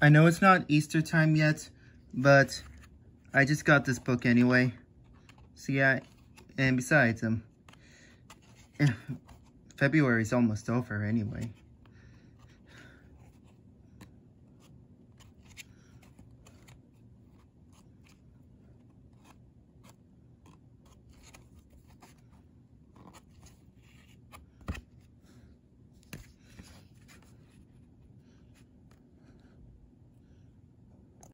I know it's not Easter time yet, but I just got this book anyway. So yeah, and besides, um, eh, February's almost over anyway.